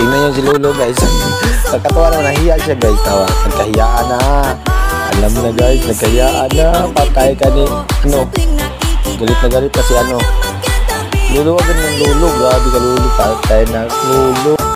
Tingnan niyo si Lolo guys. Nagkatawa naman, nahiya siya guys. Tawa. Nagkahiyaan na. Alam na guys, nagkahiyaan na. Patay ka ni, ano, galit na galit kasi ano. Lolo, wag ganun lolo. Grabe ka lolo. Patay na lolo.